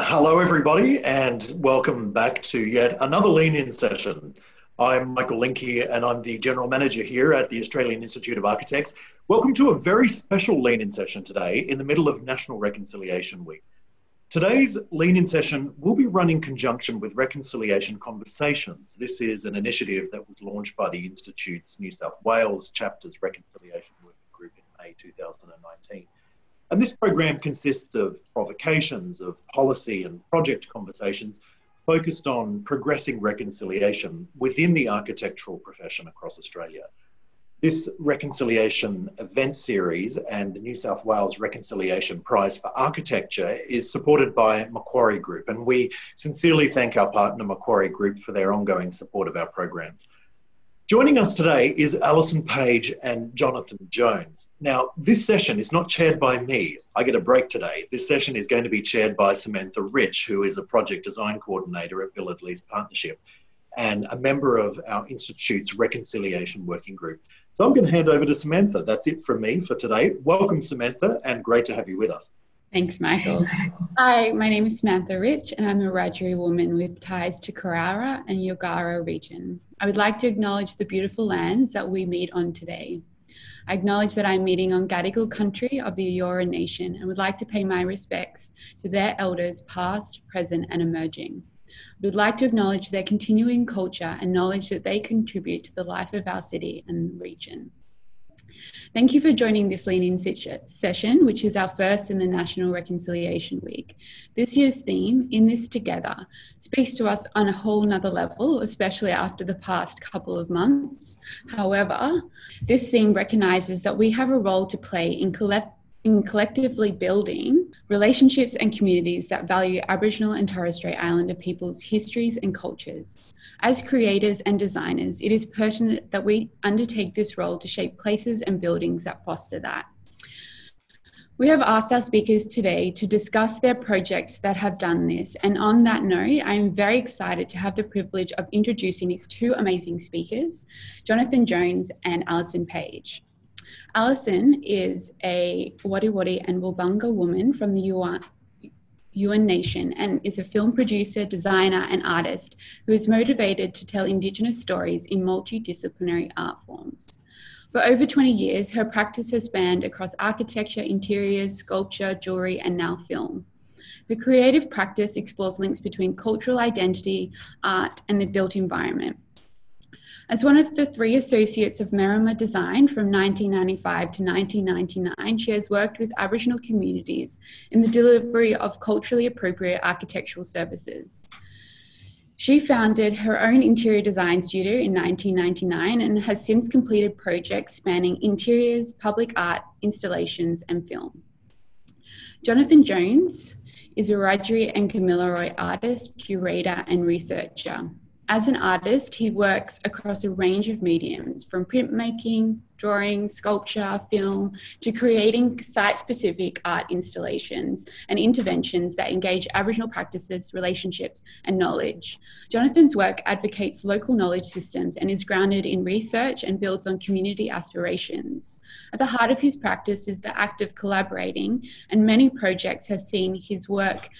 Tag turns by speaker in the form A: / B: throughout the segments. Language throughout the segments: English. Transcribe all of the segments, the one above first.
A: Hello, everybody, and welcome back to yet another Lean In session. I'm Michael Linky, and I'm the General Manager here at the Australian Institute of Architects. Welcome to a very special Lean In session today in the middle of National Reconciliation Week. Today's Lean In session will be run in conjunction with Reconciliation Conversations. This is an initiative that was launched by the Institute's New South Wales chapter's Reconciliation Working Group in May 2019. And this program consists of provocations, of policy and project conversations focused on progressing reconciliation within the architectural profession across Australia. This reconciliation event series and the New South Wales Reconciliation Prize for Architecture is supported by Macquarie Group, and we sincerely thank our partner Macquarie Group for their ongoing support of our programs. Joining us today is Alison Page and Jonathan Jones. Now, this session is not chaired by me. I get a break today. This session is going to be chaired by Samantha Rich, who is a project design coordinator at Billard Leece Partnership and a member of our Institute's Reconciliation Working Group. So I'm going to hand over to Samantha. That's it from me for today. Welcome, Samantha, and great to have you with us.
B: Thanks, Michael. Hi, my name is Samantha Rich, and I'm a Wiradjuri woman with ties to Carrara and Yagara region. I would like to acknowledge the beautiful lands that we meet on today. I acknowledge that I'm meeting on Gadigal country of the Eora Nation and would like to pay my respects to their elders, past, present, and emerging. I would like to acknowledge their continuing culture and knowledge that they contribute to the life of our city and region. Thank you for joining this Lean In session, which is our first in the National Reconciliation Week. This year's theme, In This Together, speaks to us on a whole nother level, especially after the past couple of months. However, this theme recognises that we have a role to play in collect in collectively building relationships and communities that value Aboriginal and Torres Strait Islander people's histories and cultures. As creators and designers, it is pertinent that we undertake this role to shape places and buildings that foster that. We have asked our speakers today to discuss their projects that have done this. And on that note, I am very excited to have the privilege of introducing these two amazing speakers, Jonathan Jones and Alison Page. Alison is a Wadi Wadi and Walbanga woman from the Yuin, Nation and is a film producer, designer, and artist who is motivated to tell Indigenous stories in multidisciplinary art forms. For over 20 years, her practice has spanned across architecture, interiors, sculpture, jewelry, and now film. Her creative practice explores links between cultural identity, art, and the built environment. As one of the three associates of Merrima Design from 1995 to 1999, she has worked with Aboriginal communities in the delivery of culturally appropriate architectural services. She founded her own interior design studio in 1999 and has since completed projects spanning interiors, public art, installations, and film. Jonathan Jones is a Wiradjuri and Kamilaroi artist, curator, and researcher. As an artist, he works across a range of mediums from printmaking, drawing, sculpture, film, to creating site specific art installations and interventions that engage Aboriginal practices, relationships, and knowledge. Jonathan's work advocates local knowledge systems and is grounded in research and builds on community aspirations. At the heart of his practice is the act of collaborating, and many projects have seen his work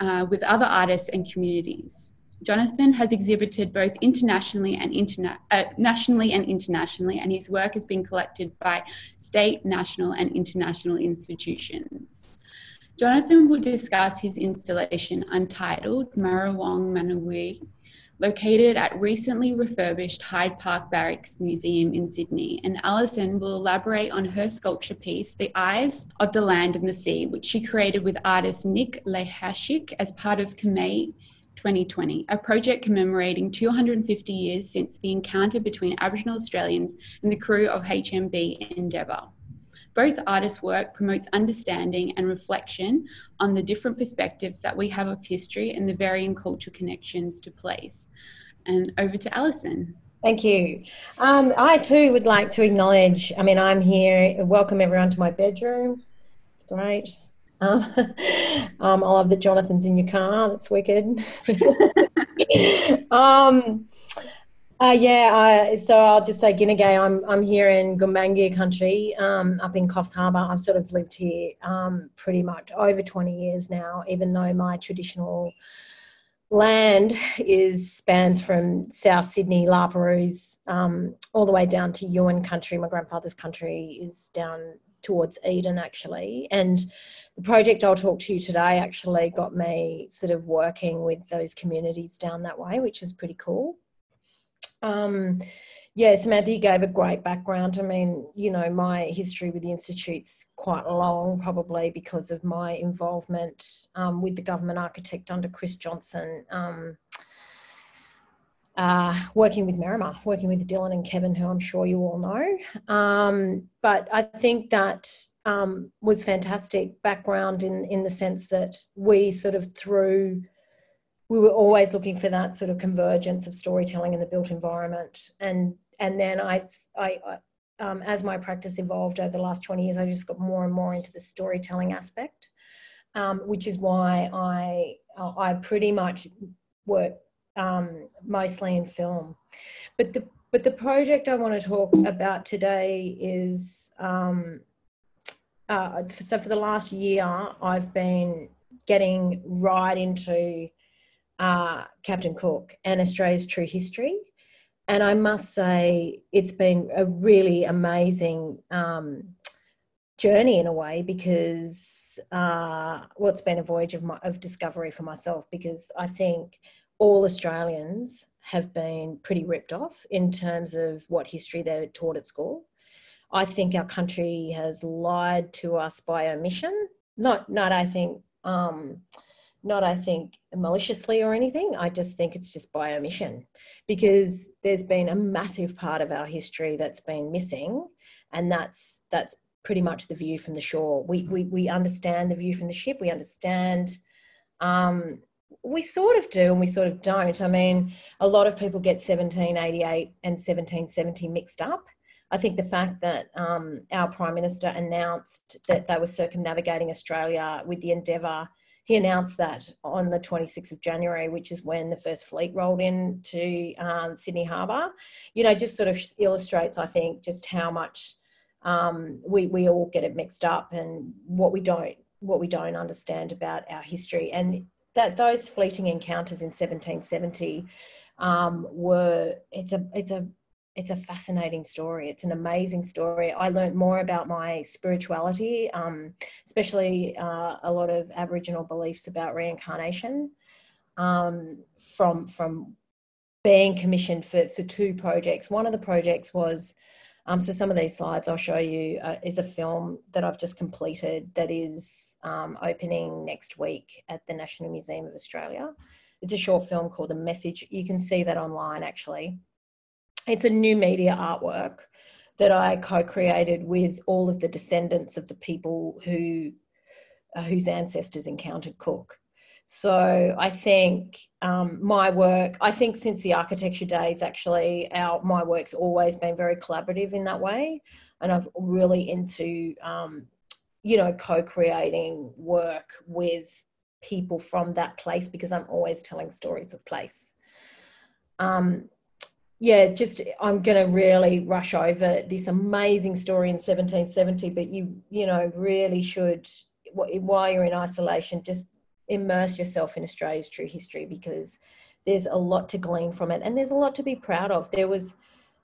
B: uh, with other artists and communities. Jonathan has exhibited both internationally and interna- uh, nationally and internationally, and his work has been collected by state, national, and international institutions. Jonathan will discuss his installation untitled Maraong Manaóuwi, located at recently refurbished Hyde Park Barracks Museum in Sydney. And Alison will elaborate on her sculpture piece, The Eyes of the Land and the Sea, which she created with artist Nik Lachajczak as part of Kamay 2020, a project commemorating 250 years since the encounter between Aboriginal Australians and the crew of HMB Endeavour. Both artists' work promotes understanding and reflection on the different perspectives that we have of history and the varying cultural connections to place. And over to Alison.
C: Thank you. Um, I too would like to acknowledge, I mean, I'm here, welcome everyone to my bedroom. It's great. Um, I love that Jonathan's in your car. That's wicked. um, Uh, yeah, uh, so I'll just say Ginagay. I'm I'm here in Gumbaynggirr country, um, up in Coffs Harbour. I've sort of lived here um, pretty much over 20 years now, even though my traditional land is spans from South Sydney, La Perouse, um, all the way down to Yuin country. My grandfather's country is down towards Eden actually. And the project I'll talk to you today actually got me sort of working with those communities down that way, which is pretty cool. Um, yeah, Samantha, you gave a great background. I mean, you know, my history with the Institute's quite long, probably because of my involvement um, with the government architect under Chris Johnson, um, uh, working with Merrima, working with Dillon and Kevin, who I'm sure you all know. Um, but I think that um, was fantastic background in, in the sense that we sort of through we were always looking for that sort of convergence of storytelling in the built environment. And and then I, I, um, as my practice evolved over the last 20 years, I just got more and more into the storytelling aspect, um, which is why I, I pretty much work um, mostly in film. But the, but the project I want to talk about today is, um, uh, so for the last year, I've been getting right into uh, Captain Cook and Australia's true history. And I must say, it's been a really amazing um, journey in a way because, uh, well, it's been a voyage of, my, of discovery for myself because I think all Australians have been pretty ripped off in terms of what history they're taught at school. I think our country has lied to us by omission. Not, not I think, um, not I think maliciously or anything. I just think it's just by omission because there's been a massive part of our history that's been missing, and that's that's pretty much the view from the shore. We we we understand the view from the ship. We understand. Um, we sort of do and we sort of don't. I mean, a lot of people get 1788 and 1770 mixed up. I think the fact that um, our Prime Minister announced that they were circumnavigating Australia with the endeavour he announced that on the 26th of January, which is when the first fleet rolled into um, Sydney Harbour. You know, just sort of illustrates, I think, just how much um, we we all get it mixed up and what we don't what we don't understand about our history and that those fleeting encounters in 1770 um, were it's a it's a it's a fascinating story. It's an amazing story. I learned more about my spirituality, um, especially uh, a lot of Aboriginal beliefs about reincarnation um, from from being commissioned for, for two projects. One of the projects was, um, so some of these slides I'll show you uh, is a film that I've just completed that is um, opening next week at the National Museum of Australia. It's a short film called The Message. You can see that online actually it's a new media artwork that I co-created with all of the descendants of the people who uh, whose ancestors encountered Cook. So I think um, my work, I think since the architecture days, actually, our my work's always been very collaborative in that way, and I've really into um, you know co-creating work with people from that place because I'm always telling stories of place. Um, yeah, just I'm going to really rush over this amazing story in 1770, but you you know really should while you're in isolation just immerse yourself in Australia's true history because there's a lot to glean from it and there's a lot to be proud of. There was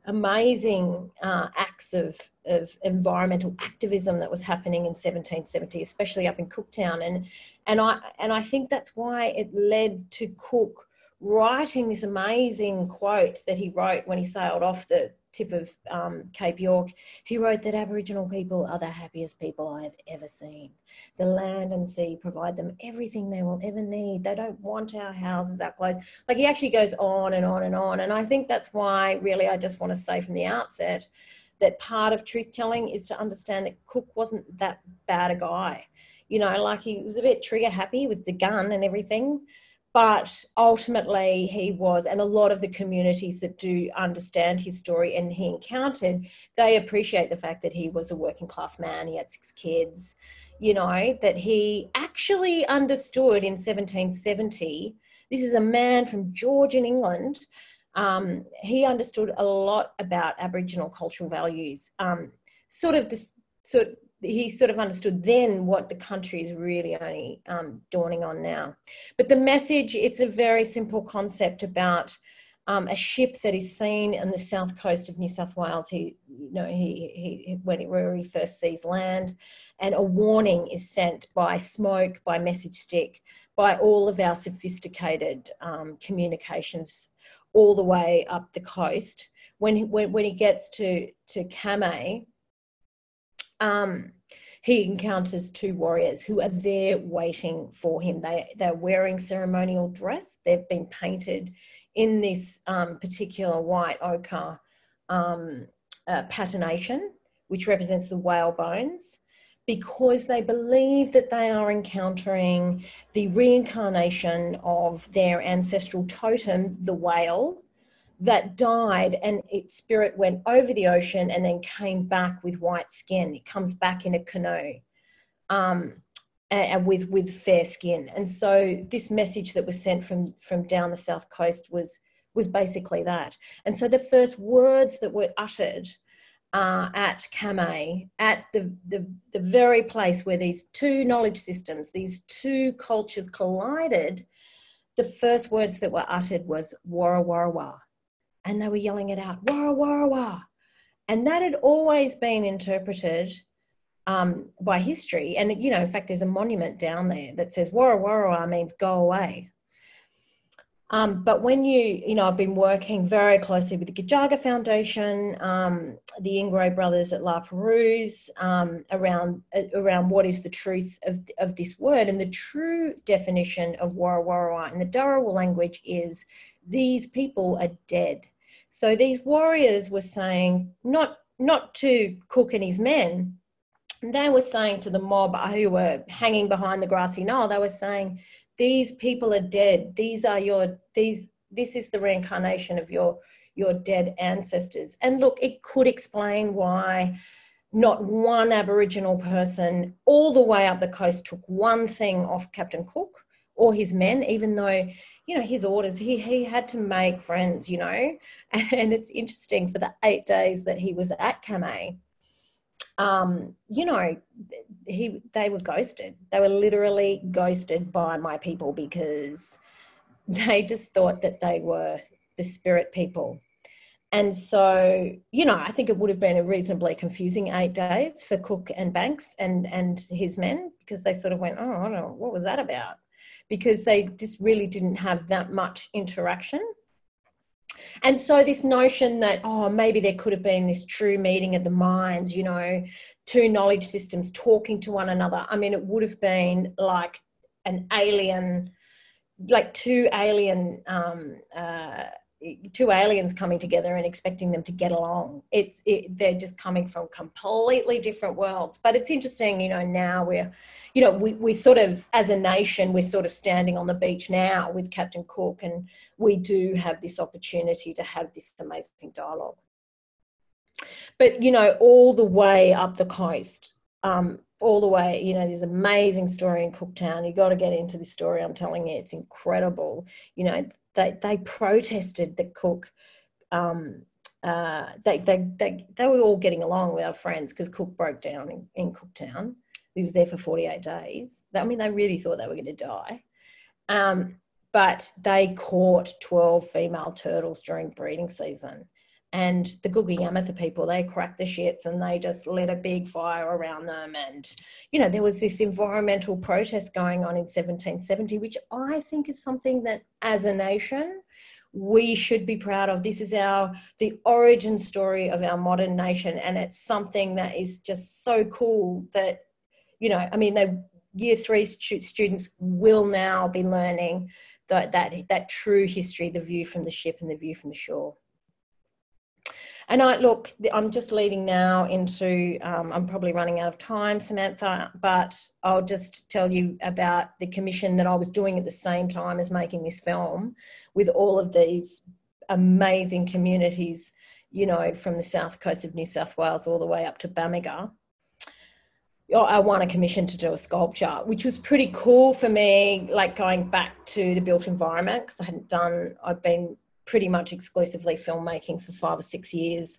C: amazing uh, acts of, of environmental activism that was happening in 1770, especially up in Cooktown, and and I and I think that's why it led to Cook writing this amazing quote that he wrote when he sailed off the tip of um, Cape York. He wrote that Aboriginal people are the happiest people I have ever seen. The land and sea provide them everything they will ever need. They don't want our houses, our clothes. Like he actually goes on and on and on. And I think that's why, really, I just want to say from the outset that part of truth telling is to understand that Cook wasn't that bad a guy. You know, like he was a bit trigger happy with the gun and everything but ultimately he was and a lot of the communities that do understand his story and he encountered they appreciate the fact that he was a working class man he had six kids you know that he actually understood in 1770 this is a man from george in england um, he understood a lot about Aboriginal cultural values. Um, sort of this, sort he sort of understood then what the country is really only um, dawning on now. But the message, it's a very simple concept about um, a ship that is seen on the south coast of New South Wales. He, you know, he, he when he, where he first sees land, and a warning is sent by smoke, by message stick, by all of our sophisticated um, communications, all the way up the coast. When he, when, when he gets to to Kamay, um, he encounters two warriors who are there waiting for him. They they're wearing ceremonial dress. They've been painted in this um, particular white ochre um, uh, patination, which represents the whale bones, because they believe that they are encountering the reincarnation of their ancestral totem, the whale, that died and its spirit went over the ocean and then came back with white skin. It comes back in a canoe. Um, and with with fair skin. And so this message that was sent from from down the south coast was was basically that. And so the first words that were uttered uh, at Kamay, at the, the the very place where these two knowledge systems, these two cultures collided, the first words that were uttered was wara wara wah, and they were yelling it out wara wara wah, and that had always been interpreted um, by history. And, you know, in fact, there's a monument down there that says Warra Warra means go away. Um, but when you, you know, I've been working very closely with the Gujaga Foundation, um, the Ingrey brothers at La Perouse, um, around uh, around what is the truth of, of this word. And the true definition of Warra in the Dharawal language is these people are dead. So these warriors were saying, not not to Cook and his men, they were saying to the mob who were hanging behind the grassy knoll, they were saying, these people are dead. These are your, these, this is the reincarnation of your, your dead ancestors. And look, it could explain why not one Aboriginal person all the way up the coast took one thing off Captain Cook or his men, even though, you know, his orders, he, he had to make friends, you know. And it's interesting for the eight days that he was at Kamay, um, you know, he they were ghosted. They were literally ghosted by my people because they just thought that they were the spirit people. And so, you know, I think it would have been a reasonably confusing eight days for Cook and Banks and and his men because they sort of went, oh, I don't know, what was that about? Because they just really didn't have that much interaction. And so this notion that, oh, maybe there could have been this true meeting of the minds, you know, two knowledge systems talking to one another. I mean, it would have been like an alien, like two alien um, uh, two aliens coming together and expecting them to get along. It's it, they're just coming from completely different worlds. But it's interesting, you know. Now we're, you know, we we sort of as a nation we're sort of standing on the beach now with Captain Cook, and we do have this opportunity to have this amazing dialogue. But you know, all the way up the coast. Um, all the way, you know, there's amazing story in Cooktown. You got to get into this story. I'm telling you, it's incredible. You know, they they protested that Cook. Um, uh, they, they, they, they were all getting along with our friends because Cook broke down in, in Cooktown. He was there for 48 days. I mean, they really thought they were going to die. Um, but they caught 12 female turtles during breeding season and the Guugu Yimithirr people, they cracked the shits and they just lit a big fire around them. And, you know, there was this environmental protest going on in 1770, which I think is something that as a nation, we should be proud of. This is our, the origin story of our modern nation. And it's something that is just so cool that, you know, I mean, they, year three students will now be learning that, that, that true history, the view from the ship and the view from the shore. And I look, I'm just leading now into, um, I'm probably running out of time, Samantha, but I'll just tell you about the commission that I was doing at the same time as making this film with all of these amazing communities, you know, from the south coast of New South Wales all the way up to Bamaga. I won a commission to do a sculpture, which was pretty cool for me, like going back to the built environment because I hadn't done, I've been pretty much exclusively filmmaking for five or six years,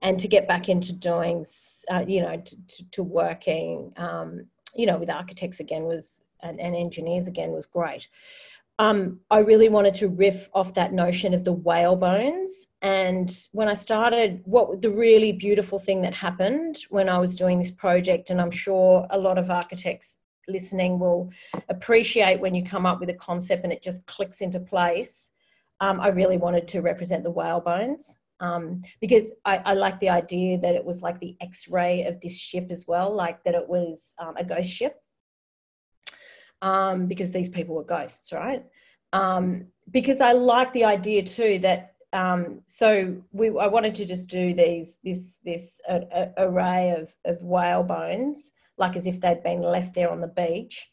C: and to get back into doing, uh, you know, to, to, to working, um, you know, with architects again was and, and engineers again was great. Um, I really wanted to riff off that notion of the whale bones. And when I started, what the really beautiful thing that happened when I was doing this project, and I'm sure a lot of architects listening will appreciate when you come up with a concept and it just clicks into place. Um, I really wanted to represent the whale bones um, because I, I like the idea that it was like the x ray of this ship as well, like that it was um, a ghost ship um, because these people were ghosts, right? Um, because I like the idea too that um, so we I wanted to just do these this this array of of whale bones, like as if they'd been left there on the beach,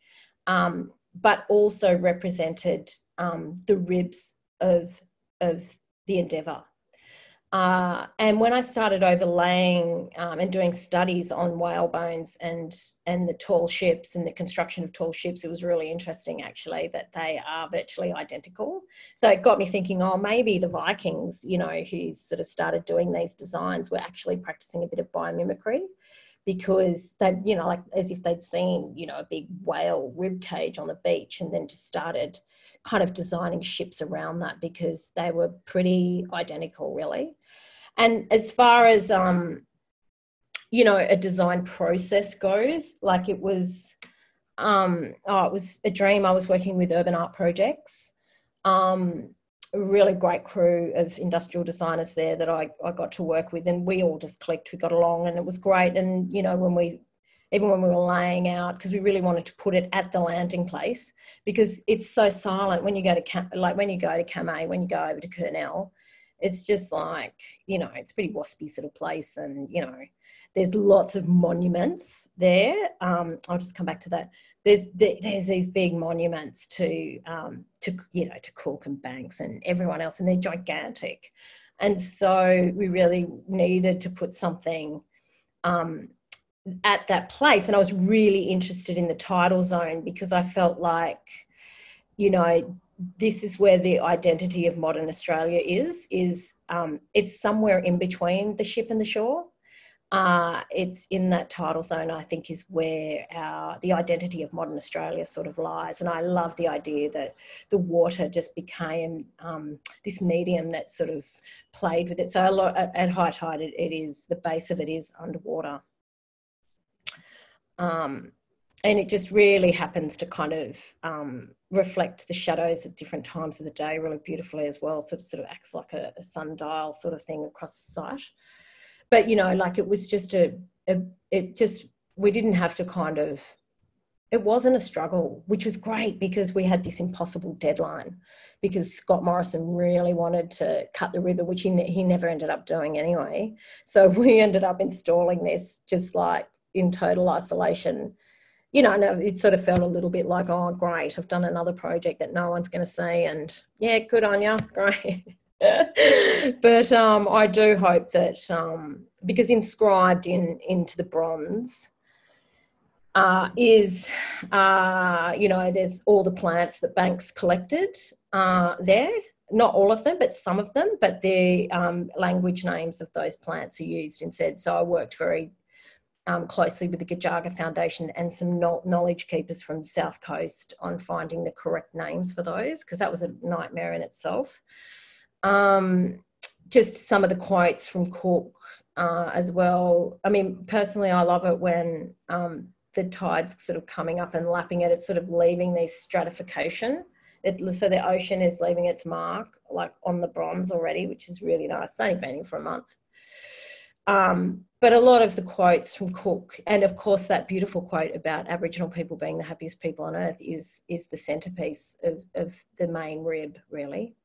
C: but also represented um, the ribs of of the endeavour. Uh, and when I started overlaying um, and doing studies on whale bones and and the tall ships and the construction of tall ships, it was really interesting actually that they are virtually identical. So it got me thinking, oh, maybe the Vikings, you know, who sort of started doing these designs, were actually practicing a bit of biomimicry because they, you know, like as if they'd seen, you know, a big whale rib cage on the beach and then just started kind of designing ships around that because they were pretty identical, really. And as far as um, you know, a design process goes, like it was, um, oh, it was a dream. I was working with Urban Art Projects. Um, a really great crew of industrial designers there that I, I got to work with and we all just clicked we got along and it was great and you know when we even when we were laying out because we really wanted to put it at the landing place because it's so silent when you go to Cam- like when you go to Kamay, when you go over to Kurnell, it's just like you know it's pretty waspy sort of place and you know there's lots of monuments there. Um, I'll just come back to that. There's there's these big monuments to um, to you know to Cook and Banks and everyone else, and they're gigantic. And so we really needed to put something um, at that place and i was really interested in the tidal zone because i felt like you know this is where the identity of modern australia is is um, it's somewhere in between the ship and the shore. Uh, it's in that tidal zone i think is where our the identity of modern australia sort of lies. And i love the idea that the water just became um, this medium that sort of played with it. So a lot at, high tide it, it is the base of it is underwater um, and it just really happens to kind of um, reflect the shadows at different times of the day really beautifully as well. So it sort of acts like a, a sundial sort of thing across the site. But you know, like it was just a, a it just we didn't have to kind of it wasn't a struggle, which was great because we had this impossible deadline because Scott Morrison really wanted to cut the ribbon, which he, he never ended up doing anyway. So we ended up installing this just like in total isolation you know, and it sort of felt a little bit like, oh, great, I've done another project that no one's going to see, and yeah, good on you, great. but um, I do hope that um, because inscribed in into the bronze uh, is, uh, you know, there's all the plants that Banks collected uh, there. Not all of them, but some of them. But the um, language names of those plants are used instead. So I worked very um, closely with the Gujaga Foundation and some knowledge keepers from South Coast on finding the correct names for those because that was a nightmare in itself. Um, just some of the quotes from Cook uh, as well. I mean, personally, I love it when um, the tide's sort of coming up and lapping it. It's sort of leaving these stratification. It, so the ocean is leaving its mark like on the bronze already, which is really nice. It's only been for a month. Um, but a lot of the quotes from Cook, and of course that beautiful quote about Aboriginal people being the happiest people on earth, is is the centerpiece of, of the main rib, really.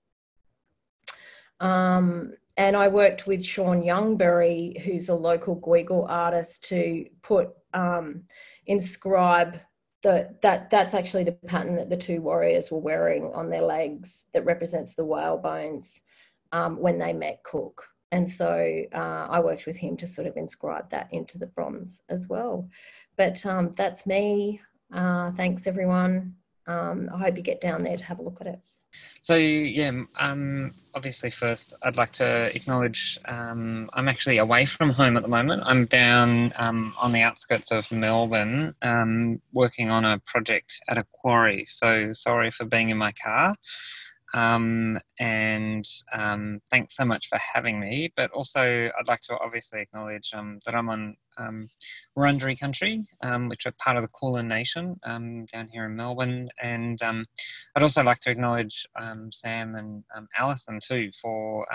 C: Um, and I worked with Sean Youngberry, who's a local Gweagal artist, to put um, inscribe the that that's actually the pattern that the two warriors were wearing on their legs that represents the whale bones um, when they met Cook and so uh, I worked with him to sort of inscribe that into the bronze as well. But um, that's me. Uh, thanks, everyone. um, I hope you get down there to have a look at it.
D: So yeah, um, obviously first I'd like to acknowledge um, I'm actually away from home at the moment. I'm down um, on the outskirts of Melbourne, um, working on a project at a quarry. So sorry for being in my car. Um, and um, thanks so much for having me. But also, I'd like to obviously acknowledge um, that I'm on um, Wurundjeri country, um, which are part of the Kulin Nation um, down here in Melbourne. And um, I'd also like to acknowledge Sam and Alison too for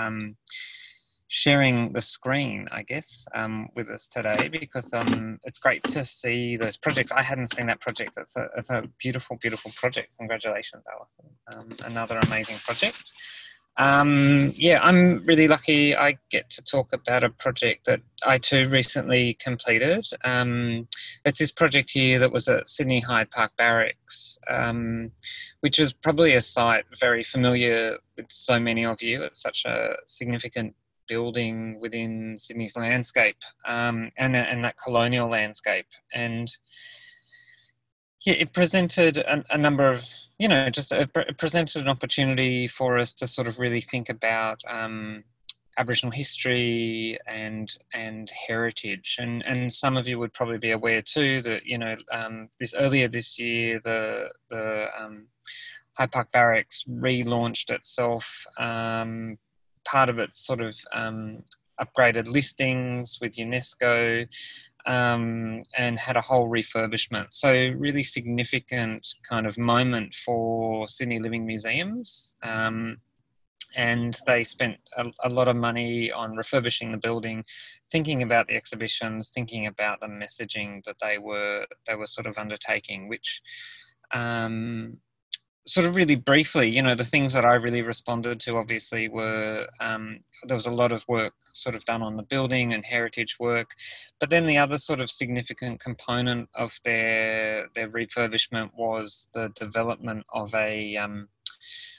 D: sharing the screen, I guess, um, with us today because um, it's great to see those projects. I hadn't seen that project. It's a, it's a beautiful, beautiful project. Congratulations, Alison. Um, another amazing project. Um, yeah, I'm really lucky I get to talk about a project that I too recently completed. Um, it's this project here that was at Sydney Hyde Park Barracks, um, which is probably a site very familiar with so many of you. It's such a significant building within Sydney's landscape um, and, and that colonial landscape. And yeah, it presented a, a number of, you know, just a, it presented an opportunity for us to sort of really think about um, Aboriginal history and and heritage. And and some of you would probably be aware too that you know um, this earlier this year the the um, Hyde Park Barracks relaunched itself um, part of its sort of um, upgraded listings with UNESCO um, and had a whole refurbishment. So, really significant kind of moment for Sydney Living Museums. Um, and they spent a, a, lot of money on refurbishing the building, thinking about the exhibitions, thinking about the messaging that they were they were sort of undertaking, which um, sort of really briefly, you know, the things that I really responded to obviously were um, there was a lot of work sort of done on the building and heritage work, but then the other sort of significant component of their their refurbishment was the development of a um,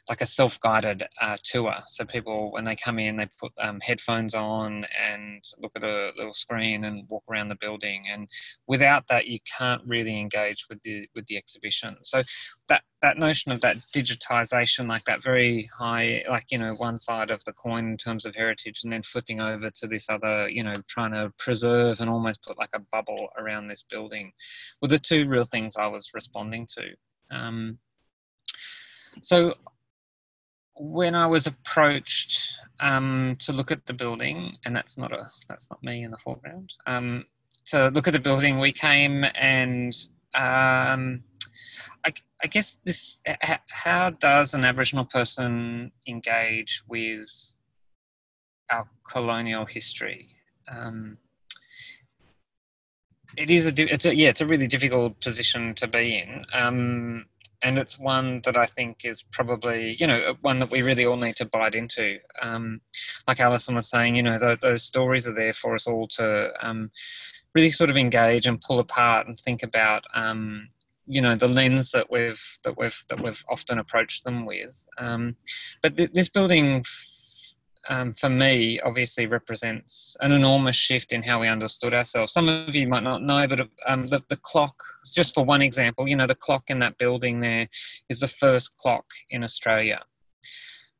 D: like a self-guided uh, tour. So people, when they come in, they put um, headphones on and look at a little screen and walk around the building. And without that, you can't really engage with the with the exhibition. So that that notion of that digitization, like that very high, like you know, one side of the coin in terms of heritage, and then flipping over to this other, you know, trying to preserve and almost put like a bubble around this building, were the two real things I was responding to. Um, so when I was approached um, to look at the building, and that's not a that's not me in the foreground. Um, to look at the building, we came and um, I, I, guess this. How does an Aboriginal person engage with our colonial history? Um, it is a, it's a yeah, it's a really difficult position to be in. And it's one that I think is probably you know one that we really all need to bite into. Um, like Alison was saying, you know th- those stories are there for us all to um, really sort of engage and pull apart and think about. Um, you know the lens that we've that we've that we've often approached them with. Um, but th- this building um, for me, obviously represents an enormous shift in how we understood ourselves. Some of you might not know, but um, the, the clock, just for one example, you know, the clock in that building there is the first clock in Australia.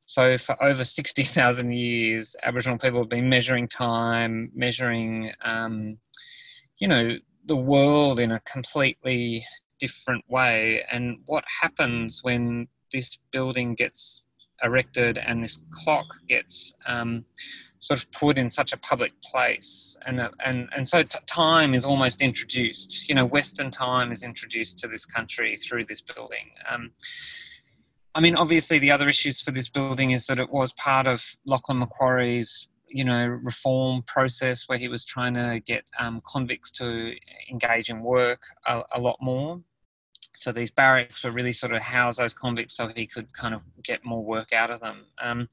D: So for over 60,000 years, Aboriginal people have been measuring time, measuring, um, you know, the world in a completely different way. And what happens when this building gets erected and this clock gets um, sort of put in such a public place and uh, and and so t- time is almost introduced you know western time is introduced to this country through this building. Um, I mean, obviously, the other issues for this building is that it was part of Lachlan Macquarie's, you know, reform process where he was trying to get um, convicts to engage in work a, a lot more so these barracks were really sort of house those convicts so he could kind of get more work out of them. Um,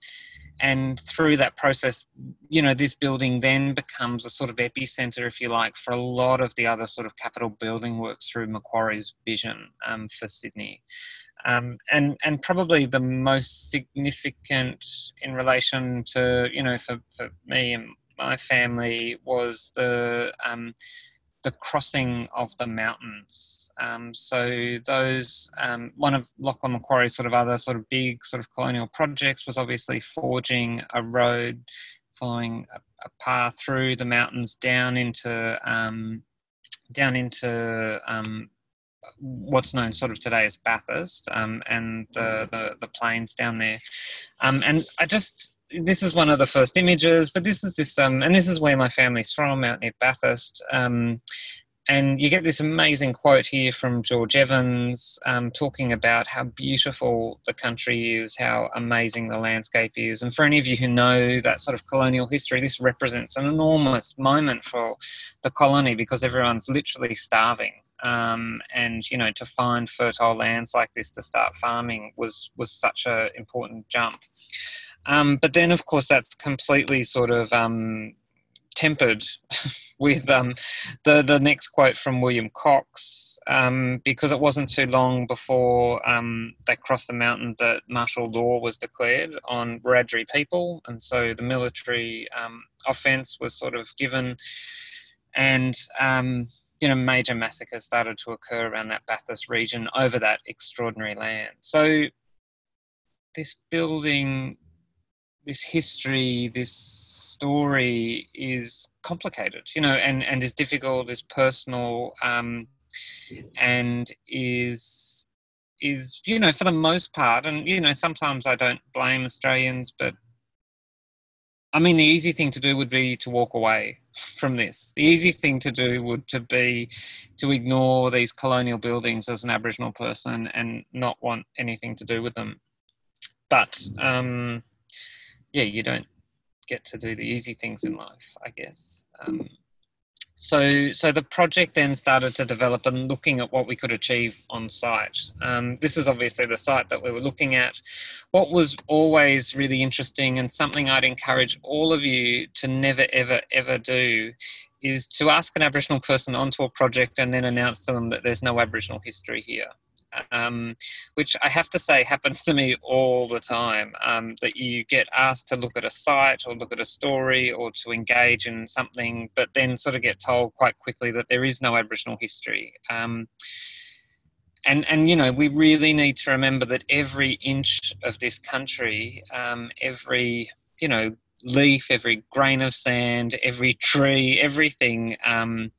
D: and through that process, you know, this building then becomes a sort of epicenter, if you like, for a lot of the other sort of capital building works through Macquarie's vision um, for Sydney. Um, and and probably the most significant in relation to you know for, for me and my family was the um, the crossing of the mountains. Um, so those um, one of Lachlan Macquarie's sort of other sort of big sort of colonial projects was obviously forging a road following a, a path through the mountains down into um, down into um, what's known sort of today as Bathurst um, and the, the, the plains down there. Um, and I just this is one of the first images, but this is this, um, and this is where my family's from, out near Bathurst. Um, and you get this amazing quote here from George Evans um, talking about how beautiful the country is, how amazing the landscape is. And for any of you who know that sort of colonial history, this represents an enormous moment for the colony because everyone's literally starving. Um, and you know, to find fertile lands like this to start farming was was such an important jump. Um, but then, of course, that's completely sort of um, tempered with um, the the next quote from William Cox, um, because it wasn't too long before um, they crossed the mountain that martial law was declared on Wiradjuri people, and so the military um, offence was sort of given, and you know major massacres started to occur around that Bathurst region over that extraordinary land. So this building this history, this story is complicated, you know, and, and is difficult, is personal, um, and is is you know for the most part, and you know sometimes I don't blame Australians, but I mean the easy thing to do would be to walk away from this. The easy thing to do would to be to ignore these colonial buildings as an Aboriginal person and not want anything to do with them. But um, yeah, you don't get to do the easy things in life, I guess. Um, so, so the project then started to develop and looking at what we could achieve on site. Um, this is obviously the site that we were looking at. What was always really interesting and something I'd encourage all of you to never, ever, ever do is to ask an Aboriginal person onto a project and then announce to them that there's no Aboriginal history here um, which I have to say happens to me all the time. Um, that you get asked to look at a site or look at a story or to engage in something, but then sort of get told quite quickly that there is no Aboriginal history. Um, and and you know we really need to remember that every inch of this country, um, every you know leaf, every grain of sand, every tree, everything, um,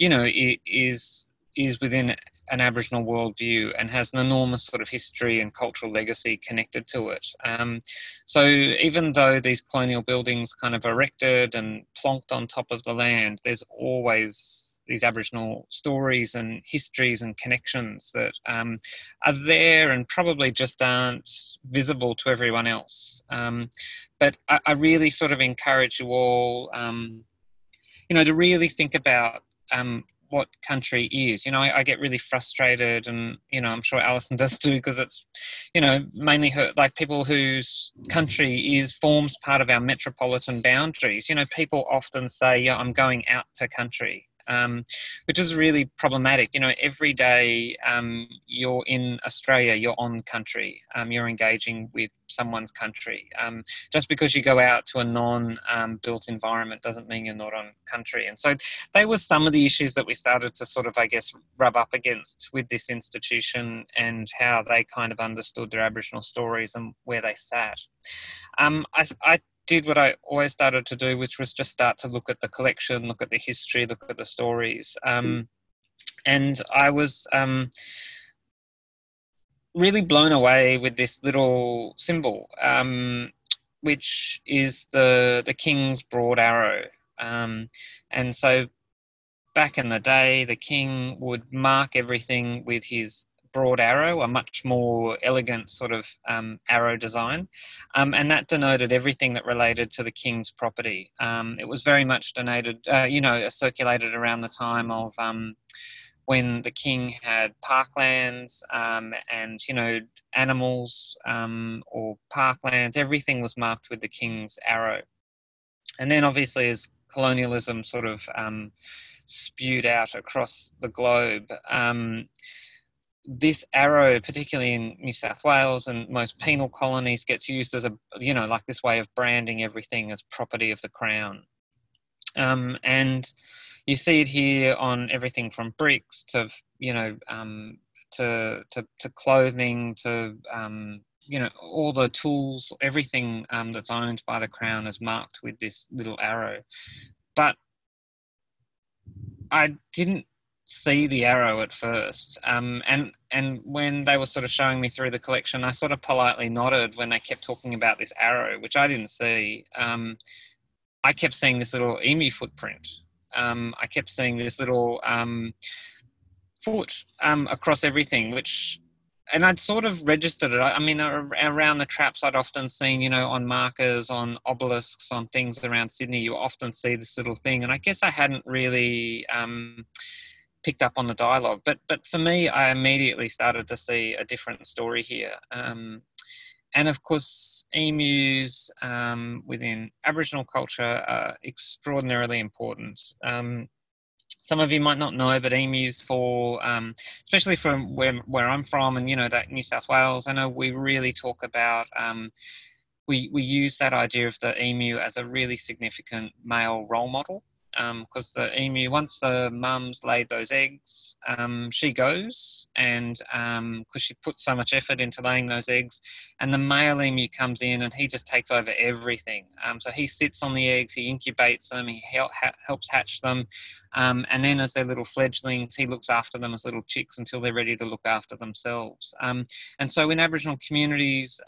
D: you know, it is is within an Aboriginal worldview and has an enormous sort of history and cultural legacy connected to it. Um, so even though these colonial buildings kind of erected and plonked on top of the land, there's always these Aboriginal stories and histories and connections that um, are there and probably just aren't visible to everyone else. Um, but I, I, really sort of encourage you all, um, you know, to really think about um, what country is. You know, I, I, get really frustrated, and you know, I'm sure Alison does too, because it's, you know, mainly her, like people whose country is forms part of our metropolitan boundaries. You know, people often say, "Yeah, I'm going out to country," um, which is really problematic. You know, every day um, you're in Australia, you're on country, um, you're engaging with someone's country. Um, just because you go out to a non-built um, environment doesn't mean you're not on country. And so they were some of the issues that we started to sort of, I guess, rub up against with this institution and how they kind of understood their Aboriginal stories and where they sat. Um, I, I did what I always started to do, which was just start to look at the collection, look at the history, look at the stories. Um, mm. and I was um, really blown away with this little symbol, um, which is the the king's broad arrow. Um, and so back in the day, the king would mark everything with his broad arrow, a much more elegant sort of um, arrow design, um, and that denoted everything that related to the king's property. Um, it was very much donated, uh, you know, circulated around the time of um, when the king had parklands um, and you know animals um, or parklands. Everything was marked with the king's arrow, and then obviously as colonialism sort of spewed out across the globe this arrow, particularly in New South Wales and most penal colonies, gets used as a, you know, like this way of branding everything as property of the Crown. Um, and you see it here on everything from bricks to, you know, um, to, to, to clothing to, um, you know, all the tools, everything um, that's owned by the crown is marked with this little arrow. But I didn't see the arrow at first. Um, and and when they were sort of showing me through the collection, I sort of politely nodded when they kept talking about this arrow, which I didn't see. Um, I kept seeing this little emu footprint. Um, I kept seeing this little um, foot um, across everything, which and I'd sort of registered it. I mean, around the traps, I'd often seen, you know, on markers, on obelisks, on things around Sydney, you often see this little thing. And I guess I hadn't really um, picked up on the dialogue. But but for me, I immediately started to see a different story here. Um, and of course, emus um, within Aboriginal culture are extraordinarily important. Um, some of you might not know, but emus for, um, especially from where where I'm from, and you know that New South Wales. I know we really talk about. Um, we, we use that idea of the emu as a really significant male role model because um, the emu, once the mum's laid those eggs, um, she goes, and because um, she puts so much effort into laying those eggs, and the male emu comes in and he just takes over everything. Um, so he sits on the eggs, he incubates them, he help, ha- helps hatch them, um, and then as they're little fledglings, he looks after them as little chicks until they're ready to look after themselves. Um, and so in Aboriginal communities,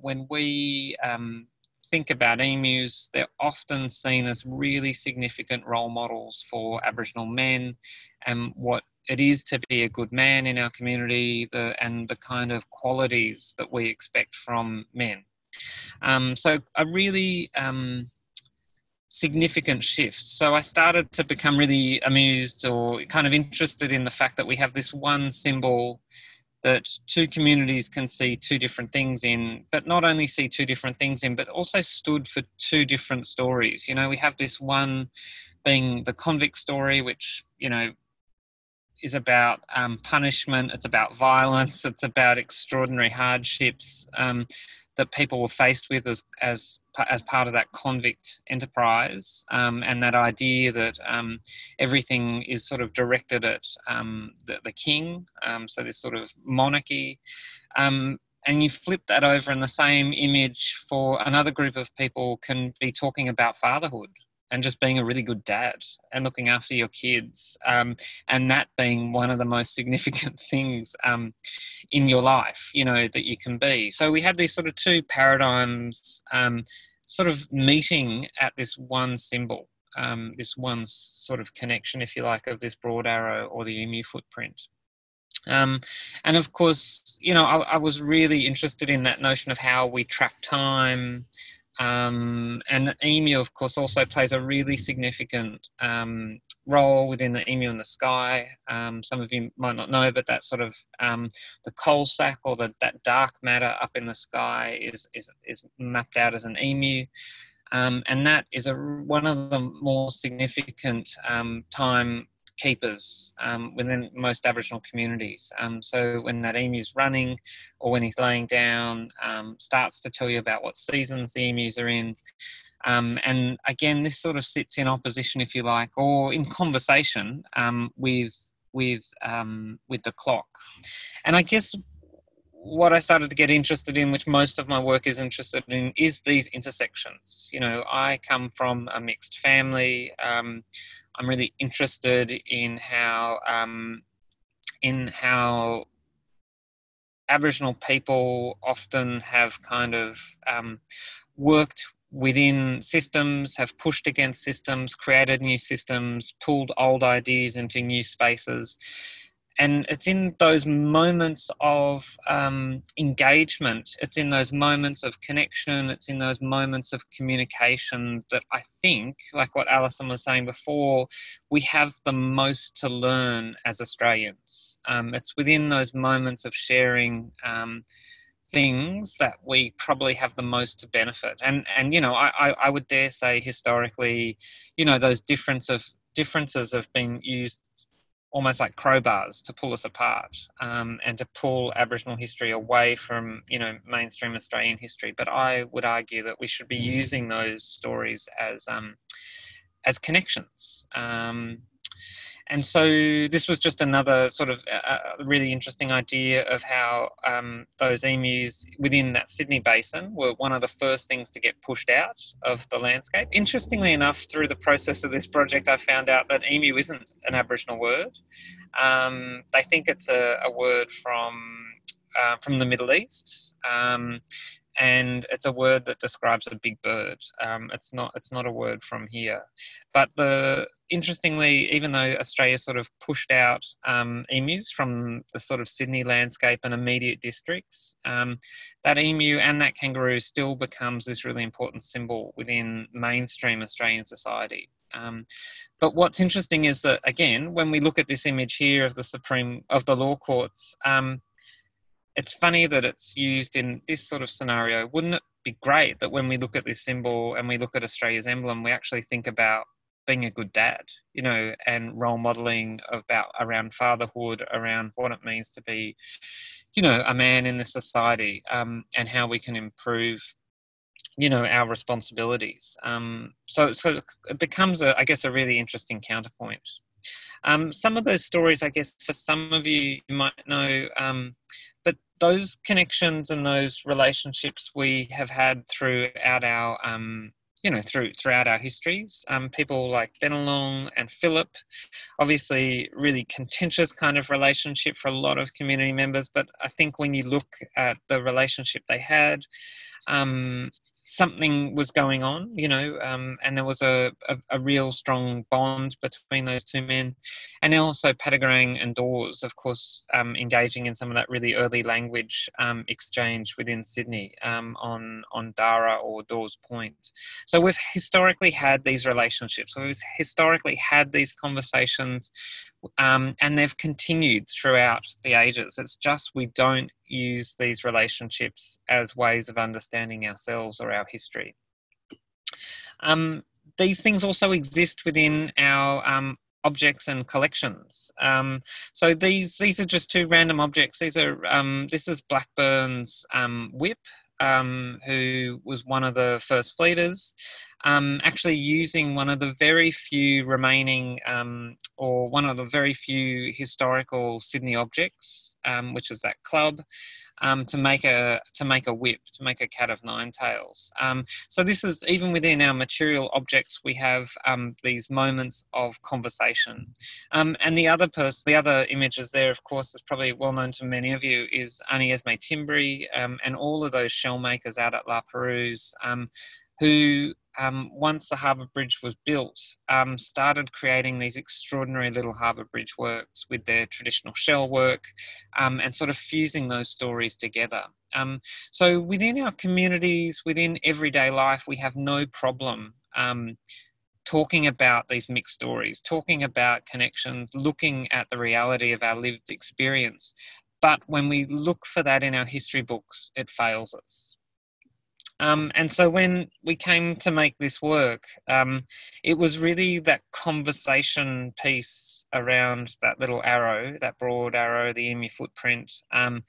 D: when we think about emus, they're often seen as really significant role models for Aboriginal men and what it is to be a good man in our community the, and the kind of qualities that we expect from men. Um, so, a really um, significant shift. So, I started to become really amused or kind of interested in the fact that we have this one symbol that two communities can see two different things in, but not only see two different things in, but also stood for two different stories. You know, we have this one being the convict story, which, you know, is about um, punishment, it's about violence, it's about extraordinary hardships. Um, that people were faced with as as as part of that convict enterprise, um, and that idea that um, everything is sort of directed at um, the, the, king, um, so this sort of monarchy, um, and you flip that over, and the same image for another group of people can be talking about fatherhood and just being a really good dad and looking after your kids um, and that being one of the most significant things um, in your life you know that you can be. So we had these sort of two paradigms um, sort of meeting at this one symbol um, this one sort of connection if you like of this broad arrow or the emu footprint. Um, and of course, you know, I, I, was really interested in that notion of how we track time, um, and emu, of course, also plays a really significant um, role within the emu in the sky. Um, some of you might not know, but that sort of um, the coal sack or the, that dark matter up in the sky is, is, is mapped out as an emu. Um, and that is a, one of the more significant um, time keepers um, within most Aboriginal communities. Um, so when that emu's running or when he's laying down, um, starts to tell you about what seasons the emus are in. Um, and again, this sort of sits in opposition, if you like, or in conversation um, with with with the clock. And I guess what I started to get interested in, which most of my work is interested in, is these intersections. You know, I come from a mixed family. Um, I'm really interested in how um, in how Aboriginal people often have kind of um, worked within systems, have pushed against systems, created new systems, pulled old ideas into new spaces, and it's in those moments of um, engagement. It's in those moments of connection. It's in those moments of communication that i think like what alison was saying before we have the most to learn as australians. Um, it's within those moments of sharing um, things that we probably have the most to benefit. And and you know i i would dare say historically you know those difference of differences have been used almost like crowbars to pull us apart um, and to pull Aboriginal history away from you know mainstream Australian history. But I would argue that we should be using those stories as um, as connections. Um, and so this was just another sort of a really interesting idea of how um, those emus within that Sydney basin were one of the first things to get pushed out of the landscape. Interestingly enough, through the process of this project, I found out that emu isn't an Aboriginal word. Um, they think it's a, a word from uh, from the Middle East. Um, and it's a word that describes a big bird. Um, it's not it's not a word from here, but the interestingly, even though Australia sort of pushed out um, emus from the sort of Sydney landscape and immediate districts, um, that emu and that kangaroo still becomes this really important symbol within mainstream Australian society. Um, but what's interesting is that again, when we look at this image here of the Supreme of the law courts um, it's funny that it's used in this sort of scenario. Wouldn't it be great that when we look at this symbol and we look at Australia's emblem, we actually think about being a good dad, you know, and role modeling about around fatherhood, around what it means to be, you know, a man in the society, um, and how we can improve, you know, our responsibilities. Um, so, so it becomes, a, I guess, a really interesting counterpoint. Um, some of those stories, I guess, for some of you, you might know. But those connections and those relationships we have had throughout our um, you know through throughout our histories um, people like Bennelong and Phillip obviously really contentious kind of relationship for a lot of community members but I think when you look at the relationship they had um, something was going on, you know, um, and there was a, a, a, real strong bond between those two men. And then also Patyegarang and Dawes, of course, um, engaging in some of that really early language um, exchange within Sydney um, on, on Darra or Dawes Point. So we've historically had these relationships, we've historically had these conversations um, and they've continued throughout the ages. It's just we don't use these relationships as ways of understanding ourselves or our history. Um, these things also exist within our um, objects and collections. Um, so these these are just two random objects. These are um, this is Blackburn's um, whip, um, who was one of the first fleeters um, actually using one of the very few remaining, um, or one of the very few historical Sydney objects, um, which is that club, um, to make a to make a whip, to make a cat of nine tails. Um, so this is even within our material objects, we have um, these moments of conversation. and the other person, the other images there, of course, is probably well known to many of you, is Annie Esme Timbery and all of those shell makers out at La Perouse who um, once the harbour bridge was built, um, started creating these extraordinary little harbour bridge works with their traditional shell work um, and sort of fusing those stories together. Um, so within our communities, within everyday life, we have no problem um, talking about these mixed stories, talking about connections, looking at the reality of our lived experience. But when we look for that in our history books, it fails us. Um, and so when we came to make this work, um, it was really that conversation piece around that little arrow, that broad arrow, the emu footprint, um,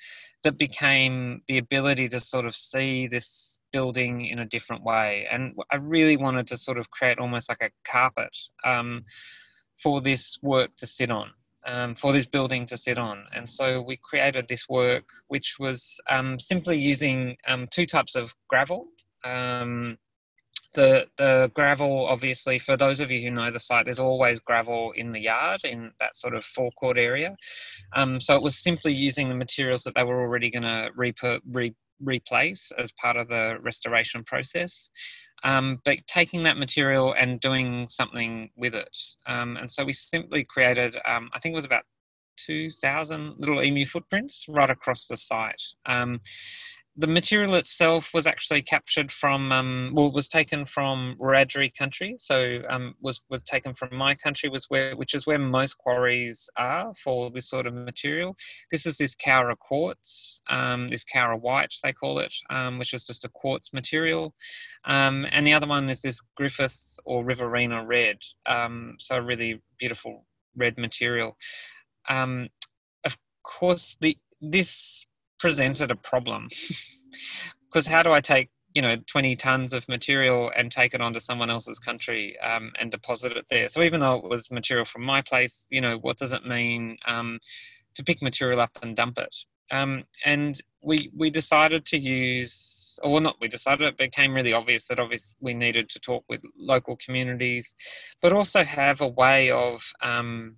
D: that became the ability to sort of see this building in a different way. And I really wanted to sort of create almost like a carpet um, for this work to sit on um, for this building to sit on. And so we created this work, which was um, simply using um, two types of gravel. Um, the, the gravel, obviously, for those of you who know the site, there's always gravel in the yard in that sort of forecourt area. Um, so it was simply using the materials that they were already going to re- replace as part of the restoration process um, but taking that material and doing something with it. Um, and so we simply created, um, I think it was about 2,000 little emu footprints right across the site. The material itself was actually captured from, um, well, was taken from Wiradjuri country. So um, was was taken from my country, was where which is where most quarries are for this sort of material. This is this Cowra quartz, um, this Cowra white they call it, um, which is just a quartz material. Um, and the other one is this Griffith or Riverina red. Um, so really beautiful red material. of course, the this presented a problem. Because how do I take you know 20 tons of material and take it onto someone else's country um, and deposit it there? So even though it was material from my place you know what does it mean um, to pick material up and dump it? Um, and we we decided to use or not we decided it became really obvious that obviously we needed to talk with local communities but also have a way of um,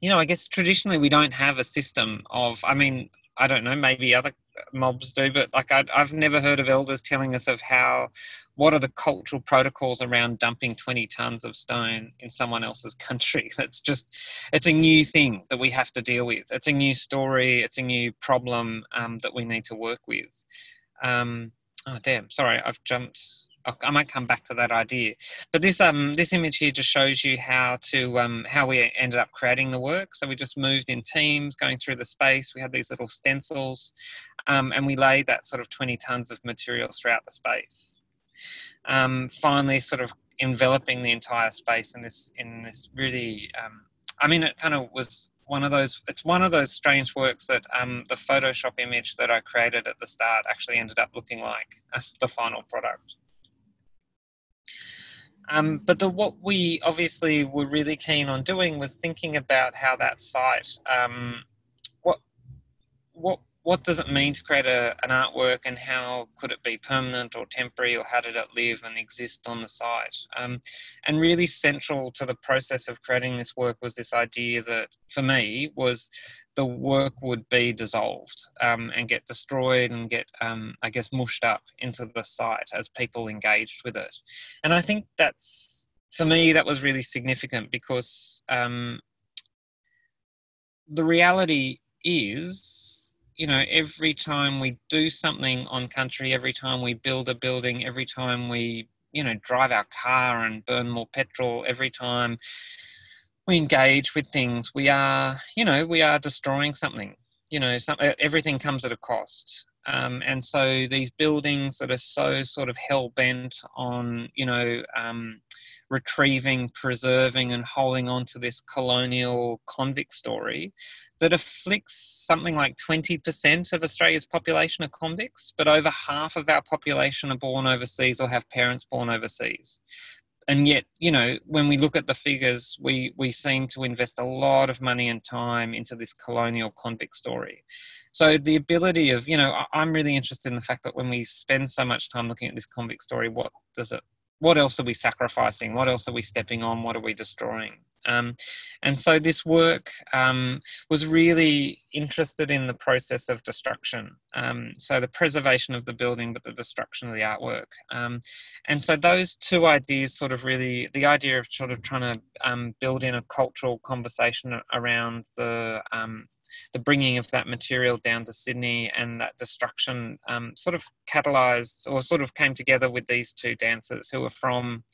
D: you know i guess traditionally we don't have a system of i mean i don't know maybe other mobs do, but like I, I've never heard of elders telling us of how what are the cultural protocols around dumping 20 tons of stone in someone else's country? That's just it's a new thing that we have to deal with. It's a new story it's a new problem um, that we need to work with. Um, oh damn sorry i've jumped I might come back to that idea, but this um this image here just shows you how to um how we ended up creating the work. So we just moved in teams, going through the space. We had these little stencils, um, and we laid that sort of 20 tons of materials throughout the space. Um, finally, sort of enveloping the entire space in this in this really, um, I mean, it kind of was one of those. It's one of those strange works that um, the Photoshop image that I created at the start actually ended up looking like the final product. Um, but the, what we obviously were really keen on doing was thinking about how that site, um, what, what, what does it mean to create a, an artwork and how could it be permanent or temporary or how did it live and exist on the site? Um, and really central to the process of creating this work was this idea that for me was the work would be dissolved um, and get destroyed and get, um, I guess, mushed up into the site as people engaged with it. And I think that's, for me, that was really significant because um, the reality is, you know, every time we do something on country, every time we build a building, every time we, you know, drive our car and burn more petrol, every time we engage with things, we are, you know, we are destroying something. You know, some, everything comes at a cost. Um, and so these buildings that are so sort of hell bent on, you know, um, retrieving, preserving, and holding on to this colonial convict story that afflicts something like 20% of Australia's population are convicts, but over half of our population are born overseas or have parents born overseas and yet, you know, when we look at the figures, we we seem to invest a lot of money and time into this colonial convict story. So the ability of, you know, I'm really interested in the fact that when we spend so much time looking at this convict story, what does it what else are we sacrificing? What else are we stepping on? What are we destroying? Um, and so this work um, was really interested in the process of destruction. Um, so the preservation of the building, but the destruction of the artwork. Um, and so those two ideas sort of really, the idea of sort of trying to um, build in a cultural conversation around the um, the bringing of that material down to Sydney and that destruction um, sort of catalyzed or sort of came together with these two dancers who were from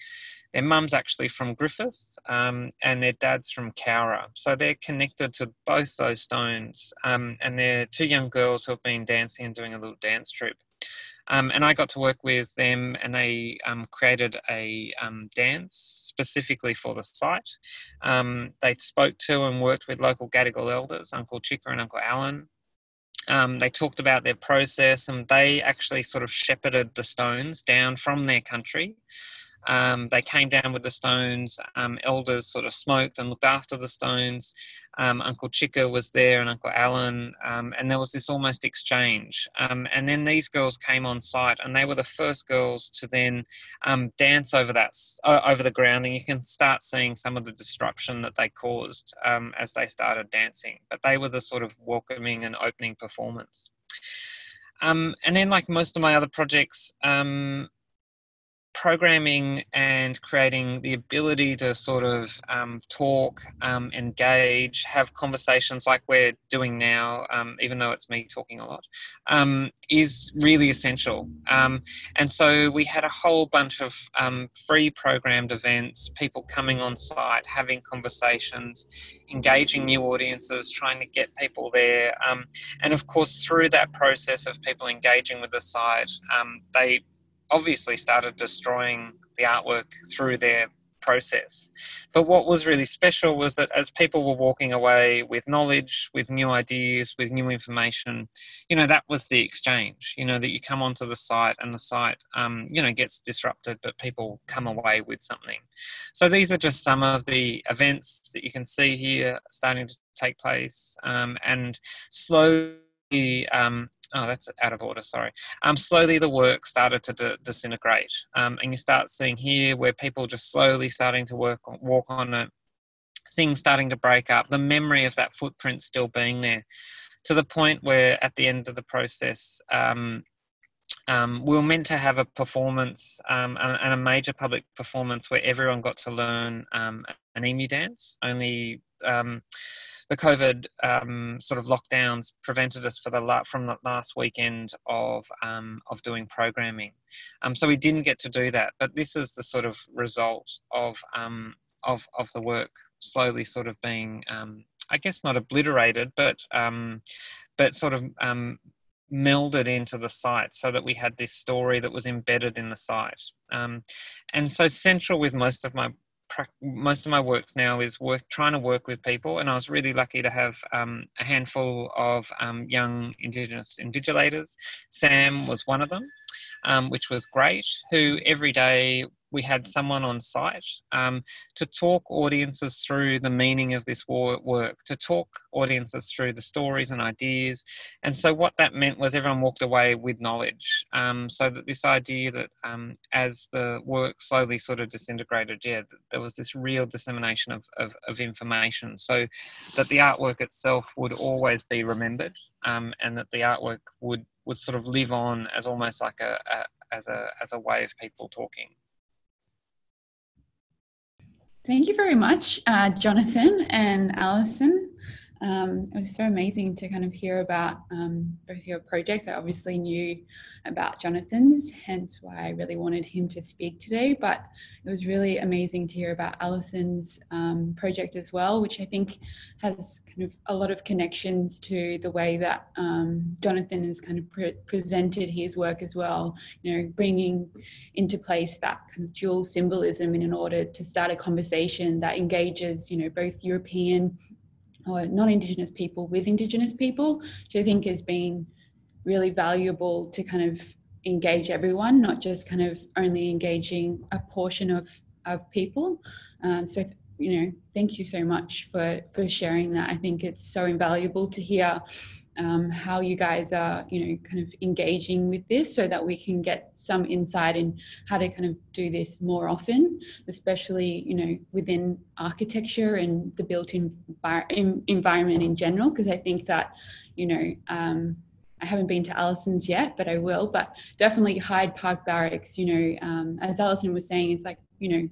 D: their mum's actually from Griffith um, and their dad's from Cowra. So they're connected to both those stones. Um, and they're two young girls who have been dancing and doing a little dance troupe. Um, and I got to work with them, and they um, created a um, dance specifically for the site. Um, they spoke to and worked with local Gadigal elders, Uncle Chicka and Uncle Alan. Um, they talked about their process, and they actually sort of shepherded the stones down from their country um, they came down with the stones. Um, elders sort of smoked and looked after the stones. Um, Uncle Chicka was there and Uncle Alan, um, and there was this almost exchange. Um, and then these girls came on site, and they were the first girls to then um, dance over that over the ground, and you can start seeing some of the disruption that they caused as they started dancing. But they were the sort of welcoming and opening performance. Um, and then, like most of my other projects, um, programming and creating the ability to sort of um, talk, um, engage, have conversations like we're doing now, um, even though it's me talking a lot, um, is really essential. Um, and so we had a whole bunch of um, free programmed events, people coming on site, having conversations, engaging new audiences, trying to get people there. and of course, through that process of people engaging with the site, they obviously started destroying the artwork through their process. But what was really special was that as people were walking away with knowledge, with new ideas, with new information, you know, that was the exchange. You know, that you come onto the site and the site, um, you know, gets disrupted, but people come away with something. So these are just some of the events that you can see here starting to take place, um, and slowly um, oh, that's out of order, sorry. Um, slowly the work started to d- disintegrate. Um, and you start seeing here where people just slowly starting to work on, walk on it, things starting to break up, the memory of that footprint still being there, to the point where at the end of the process, um, um, we were meant to have a performance um, and, a major public performance where everyone got to learn um, an emu dance. Only um, the COVID um, sort of lockdowns prevented us for the la- from the last weekend of um, of doing programming, um, so we didn't get to do that. But this is the sort of result of um, of of the work slowly sort of being, um, I guess, not obliterated, but um, but sort of melded into the site so that we had this story that was embedded in the site. Um, and so central with most of my most of my works now is work trying to work with people, and I was really lucky to have um, a handful of um, young Indigenous invigilators. Sam was one of them, um, which was great. Who every day we had someone on site um, to talk audiences through the meaning of this work, to talk audiences through the stories and ideas. And so, what that meant was everyone walked away with knowledge. Um, so, that this idea that um, as the work slowly sort of disintegrated, yeah, there was this real dissemination of, of, of information. So, that the artwork itself would always be remembered um, and that the artwork would, would sort of live on as almost like a, a as a as a way of people talking.
B: Thank you very much, uh, Jonathan and Alison. Um, it was so amazing to kind of hear about um, both your projects. I obviously knew about Jonathan's, hence why I really wanted him to speak today. But it was really amazing to hear about Alison's um, project as well, which I think has kind of a lot of connections to the way that um, Jonathan has kind of pre- presented his work as well. You know, bringing into place that kind of dual symbolism in order to start a conversation that engages, you know, both European or non-indigenous people with indigenous people which i think has been really valuable to kind of engage everyone not just kind of only engaging a portion of of people. Um, so you know thank you so much for for sharing that. I think it's so invaluable to hear um, how you guys are, you know, kind of engaging with this so that we can get some insight in how to kind of do this more often, especially, you know, within architecture and the built in, environment in general, because I think that, you know, um, I haven't been to Alison's yet, but I will. But definitely Hyde Park Barracks, you know, um, as Alison was saying, it's like, you know,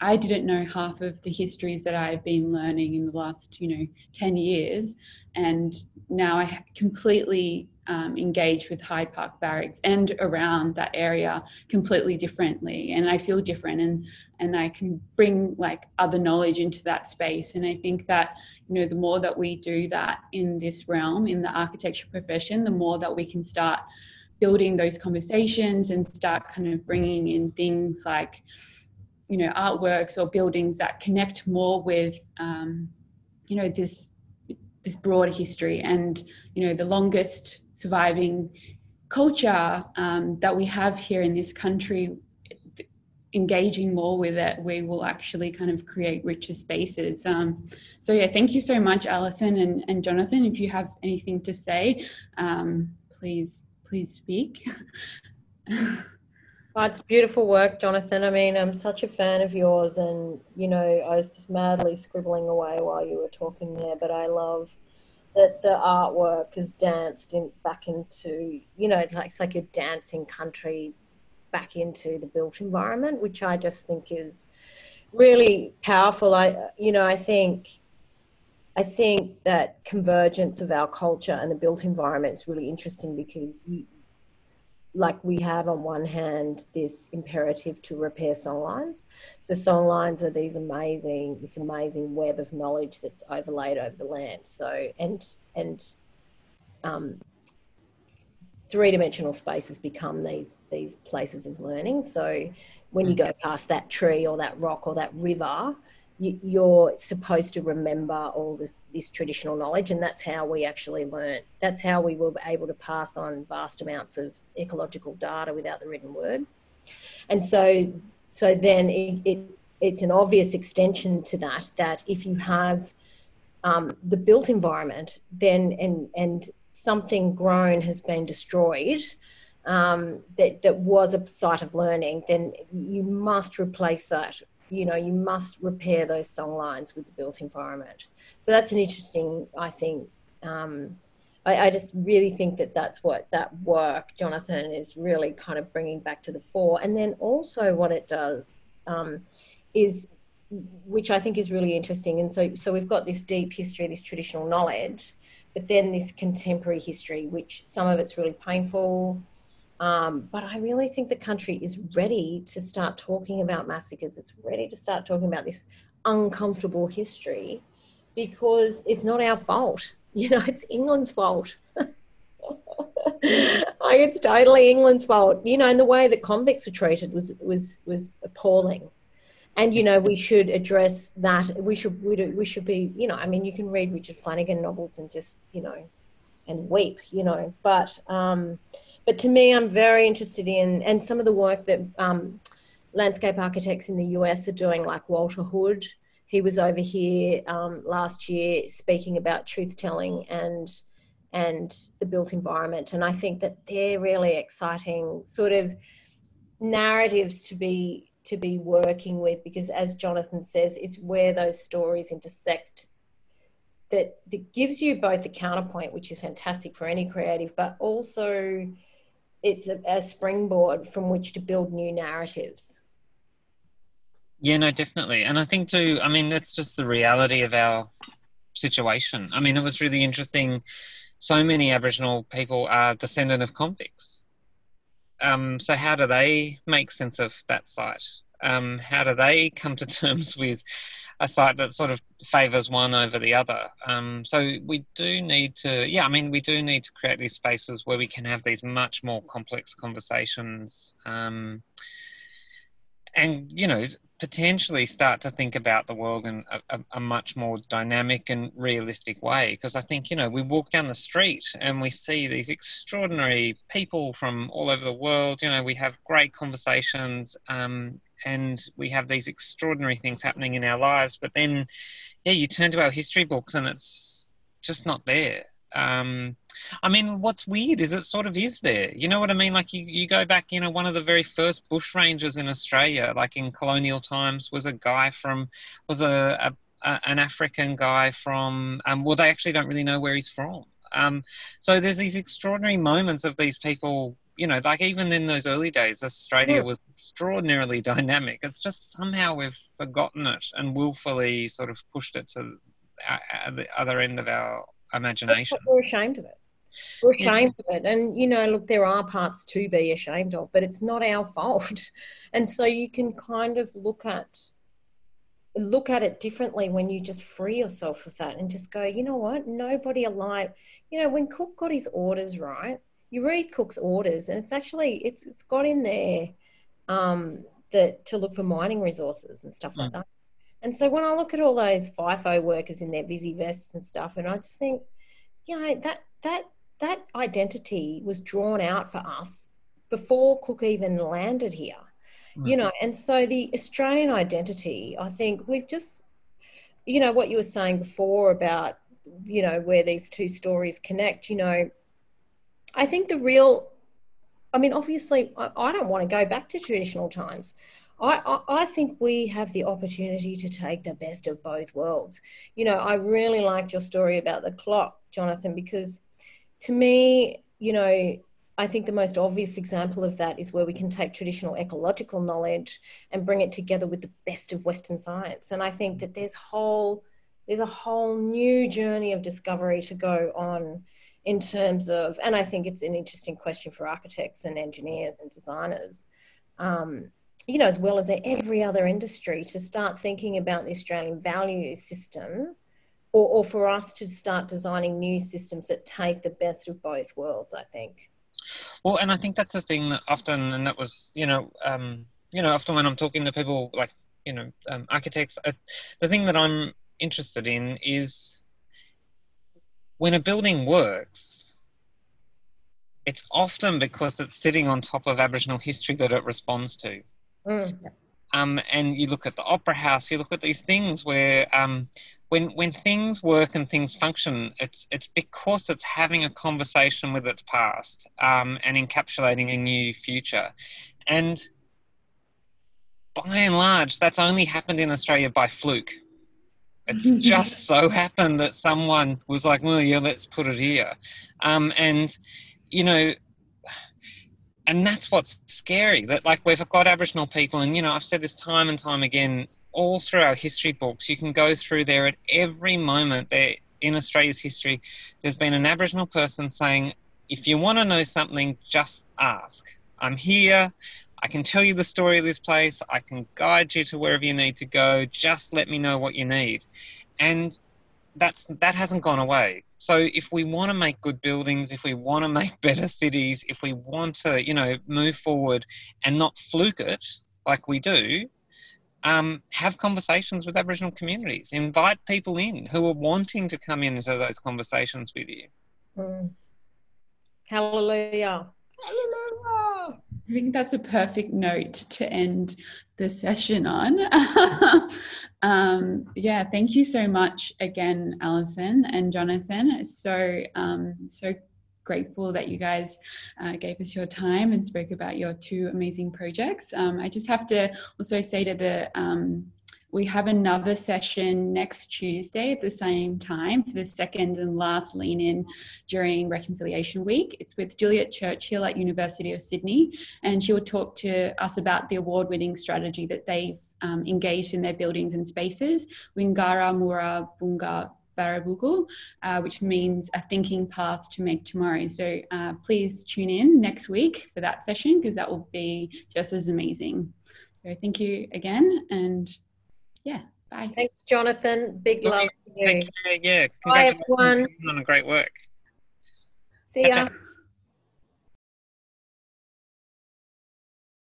B: I didn't know half of the histories that I've been learning in the last, you know, 10 years. And now I completely um, engage with Hyde Park Barracks and around that area completely differently. And I feel different and, and I can bring like other knowledge into that space. And I think that, you know, the more that we do that in this realm, in the architecture profession, the more that we can start building those conversations and start kind of bringing in things like, you know artworks or buildings that connect more with um, you know this this broader history and you know the longest surviving culture um, that we have here in this country engaging more with it we will actually kind of create richer spaces. Um, so yeah thank you so much alison and, and jonathan. If you have anything to say um, please please speak
C: Oh, it's beautiful work, Jonathan. I mean, I'm such a fan of yours, and you know, I was just madly scribbling away while you were talking there. But I love that the artwork is danced in back into, you know, like, it's like you're dancing country back into the built environment, which I just think is really powerful. I, you know, I think. I think that convergence of our culture and the built environment is really interesting because you, like we have on one hand this imperative to repair songlines. So songlines are these amazing, this amazing web of knowledge that's overlaid over the land. So and and um, three-dimensional spaces become these these places of learning. So when you go past that tree or that rock or that river, you, are supposed to remember all this, this traditional knowledge, and that's how we actually learn. That's how we were able to pass on vast amounts of ecological data without the written word. And so, so then it, it it's an obvious extension to that. That if you have um, the built environment, then and and something grown has been destroyed, um, that, that was a site of learning, then you must replace that. You know, you must repair those song lines with the built environment. So that's an interesting, I think. Um, I, I just really think that that's what that work, Jonathan, is really kind of bringing back to the fore. And then also what it does um, is which I think is really interesting. And so, so we've got this deep history, this traditional knowledge, but then this contemporary history, which some of it's really painful, um, but I really think the country is ready to start talking about massacres. It's ready to start talking about this uncomfortable history because it's not our fault. You know, it's England's fault. it's totally England's fault. You know, and the way that convicts were treated was was was appalling. And you know, we should address that. We should we, we should be. You know, I mean, you can read Richard Flanagan novels and just you know, and weep. You know, but. Um, but to me, I'm very interested in, and some of the work that um, landscape architects in the US are doing, like Walter Hood. He was over here um, last year speaking about truth telling and and the built environment, and I think that they're really exciting sort of narratives to be to be working with because, as Jonathan says, it's where those stories intersect that that gives you both the counterpoint, which is fantastic for any creative, but also it's a, a springboard from which to build new narratives.
D: Yeah, no, definitely. And I think too, I mean, that's just the reality of our situation. I mean, it was really interesting. So many Aboriginal people are descendant of convicts. Um, so how do they make sense of that site? Um, how do they come to terms with a site that sort of favors one over the other. Um, so we do need to, yeah, I mean, we do need to create these spaces where we can have these much more complex conversations. Um, and you know potentially start to think about the world in a, a, a much more dynamic and realistic way because i think you know we walk down the street and we see these extraordinary people from all over the world you know we have great conversations um, and we have these extraordinary things happening in our lives but then yeah you turn to our history books and it's just not there um, I mean, what's weird is it sort of is there. You know what I mean? Like you, you go back, you know, one of the very first bush rangers in Australia, like in colonial times, was a guy from, was a, a, a an African guy from, um, well, they actually don't really know where he's from. Um, so there's these extraordinary moments of these people you know, like even in those early days, Australia yeah. was extraordinarily dynamic. It's just somehow we've forgotten it and willfully sort of pushed it to the other end of our imagination.
C: We're ashamed of it. We're ashamed yeah. of it. And, you know, look, there are parts to be ashamed of, but it's not our fault. And so you can kind of look at look at it differently when you just free yourself of that and just go, you know what, nobody alive. You know, when Cook got his orders right, you read Cook's orders, and it's actually it's it's got in there um, that to look for mining resources and stuff mm. like that. And so when I look at all those FIFO workers in their busy vests and stuff, and I just think, you know, that that that identity was drawn out for us before Cook even landed here. Mm. You know, and so the Australian identity, I think we've just, you know, what you were saying before about, you know, where these two stories connect, you know, I think the real, I mean, obviously, I, I don't want to go back to traditional times. I, I, I, think we have the opportunity to take the best of both worlds. You know, I really liked your story about the clock, Jonathan, because to me, you know, I think the most obvious example of that is where we can take traditional ecological knowledge and bring it together with the best of Western science. And I think that there's whole there's a whole new journey of discovery to go on in terms of, and I think it's an interesting question for architects and engineers and designers, um, you know, as well as every other industry, to start thinking about the Australian value system, or, or for us to start designing new systems that take the best of both worlds. I think.
D: Well, and I think that's a thing that often, and that was, you know, um, you know, often when I'm talking to people like, you know, um, architects, uh, the thing that I'm interested in is when a building works, it's often because it's sitting on top of Aboriginal history that it responds to. Mm. Um, and you look at the Opera House, you look at these things where um, when when things work and things function, it's it's because it's having a conversation with its past um, and encapsulating a new future, and by and large, that's only happened in Australia by fluke. It's just so happened that someone was like, "Well, yeah, let's put it here," um, and you know, and that's what's scary. That like we've got Aboriginal people, and you know, I've said this time and time again all through our history books. You can go through there at every moment there in Australia's history. There's been an Aboriginal person saying, if you want to know something, just ask. I'm here. I can tell you the story of this place. I can guide you to wherever you need to go. Just let me know what you need. And that's that hasn't gone away. So if we want to make good buildings, if we want to make better cities, if we want to, you know, move forward and not fluke it like we do, um, have conversations with Aboriginal communities. Invite people in who are wanting to come into those conversations with you.
C: Mm. Hallelujah.
B: Hallelujah. I think that's a perfect note to end the session on. um, yeah, thank you so much again, Alison and Jonathan. So um, so grateful that you guys uh, gave us your time and spoke about your two amazing projects. Um, I just have to also say to the um, we have another session next Tuesday at the same time for the second and last lean in during Reconciliation Week. It's with Juliet Churchill at University of Sydney, and she will talk to us about the award-winning strategy that they've um, engaged in their buildings and spaces, Wingara Mura Bunga Barrabugu, uh, which means a thinking path to make tomorrow. So uh, please tune in next week for that session because that will be just as amazing. So thank you again and yeah, bye.
C: Thanks, Jonathan. Big love
D: Thank you. Yeah,
C: bye everyone.
D: On a great work.
C: See ya.